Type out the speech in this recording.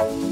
Bye.